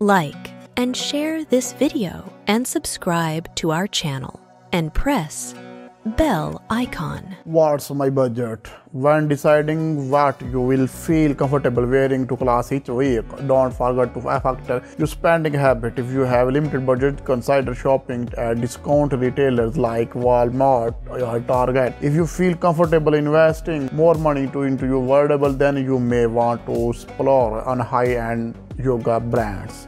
like, and share this video and subscribe to our channel and press bell icon. What's my budget? When deciding what you will feel comfortable wearing to class each week, don't forget to factor your spending habit. If you have limited budget, consider shopping at discount retailers like Walmart or Target. If you feel comfortable investing more money to into your wearable, then you may want to explore on high-end yoga brands.